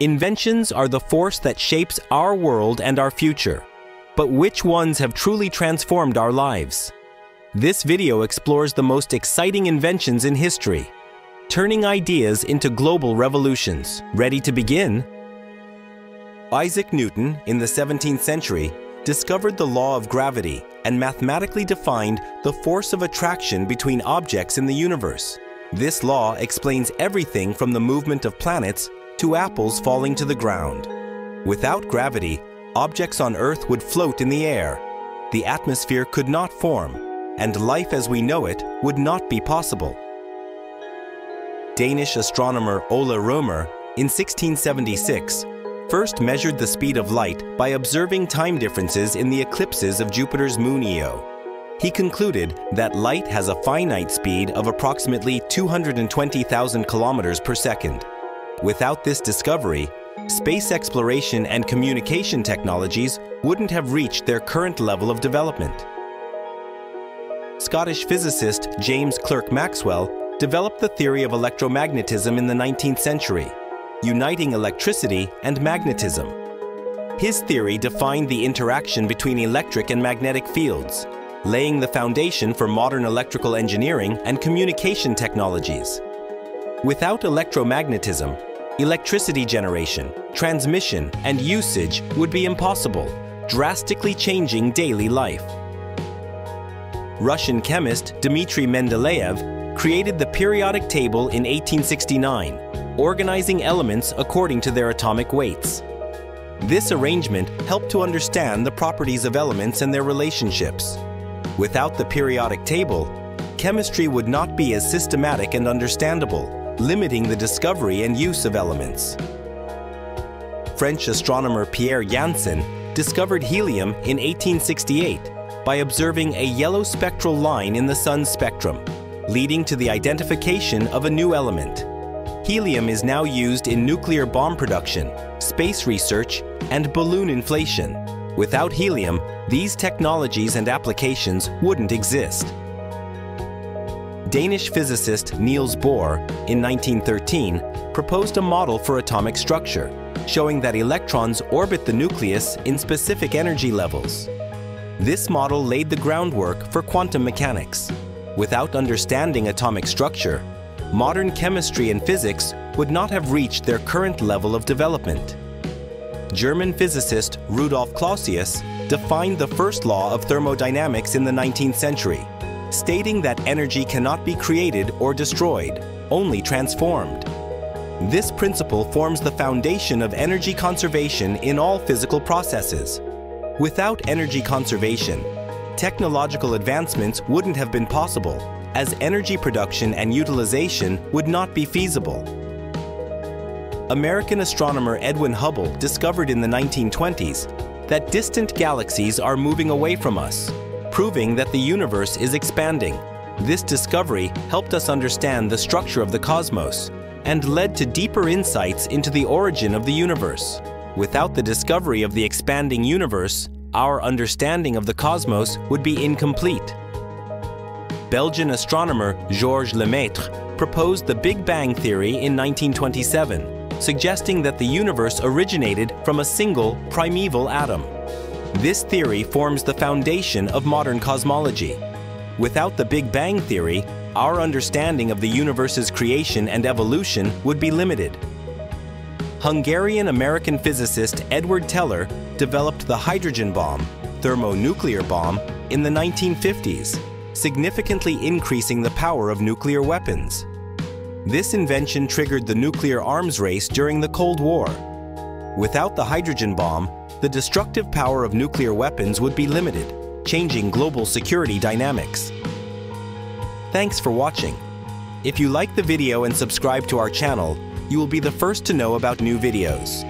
Inventions are the force that shapes our world and our future. But which ones have truly transformed our lives? This video explores the most exciting inventions in history, turning ideas into global revolutions. Ready to begin? Isaac Newton, in the 17th century, discovered the law of gravity and mathematically defined the force of attraction between objects in the universe. This law explains everything from the movement of planets to apples falling to the ground. Without gravity, objects on Earth would float in the air. The atmosphere could not form, and life as we know it would not be possible. Danish astronomer Ole Rømer, in 1676, first measured the speed of light by observing time differences in the eclipses of Jupiter's moon Io. He concluded that light has a finite speed of approximately 220,000 kilometers per second. Without this discovery, space exploration and communication technologies wouldn't have reached their current level of development. Scottish physicist James Clerk Maxwell developed the theory of electromagnetism in the 19th century, uniting electricity and magnetism. His theory defined the interaction between electric and magnetic fields, laying the foundation for modern electrical engineering and communication technologies. Without electromagnetism, electricity generation, transmission, and usage would be impossible, drastically changing daily life. Russian chemist Dmitry Mendeleev created the periodic table in 1869, organizing elements according to their atomic weights. This arrangement helped to understand the properties of elements and their relationships. Without the periodic table, chemistry would not be as systematic and understandable, limiting the discovery and use of elements. French astronomer Pierre Janssen discovered helium in 1868 by observing a yellow spectral line in the sun's spectrum, leading to the identification of a new element. Helium is now used in nuclear bomb production, space research, and balloon inflation. Without helium, these technologies and applications wouldn't exist. Danish physicist Niels Bohr, in 1913, proposed a model for atomic structure, showing that electrons orbit the nucleus in specific energy levels. This model laid the groundwork for quantum mechanics. Without understanding atomic structure, modern chemistry and physics would not have reached their current level of development. German physicist Rudolf Clausius defined the first law of thermodynamics in the 19th century, stating that energy cannot be created or destroyed, only transformed. This principle forms the foundation of energy conservation in all physical processes. Without energy conservation, technological advancements wouldn't have been possible, as energy production and utilization would not be feasible. American astronomer Edwin Hubble discovered in the 1920s that distant galaxies are moving away from us, proving that the universe is expanding. This discovery helped us understand the structure of the cosmos and led to deeper insights into the origin of the universe. Without the discovery of the expanding universe, our understanding of the cosmos would be incomplete. Belgian astronomer Georges Lemaitre proposed the Big Bang theory in 1927, suggesting that the universe originated from a single primeval atom. This theory forms the foundation of modern cosmology. Without the Big Bang theory, our understanding of the universe's creation and evolution would be limited. Hungarian-American physicist Edward Teller developed the hydrogen bomb, thermonuclear bomb, in the 1950s, significantly increasing the power of nuclear weapons. This invention triggered the nuclear arms race during the Cold War. Without the hydrogen bomb, the destructive power of nuclear weapons would be limited, changing global security dynamics. Thanks for watching. If you like the video and subscribe to our channel, you will be the first to know about new videos.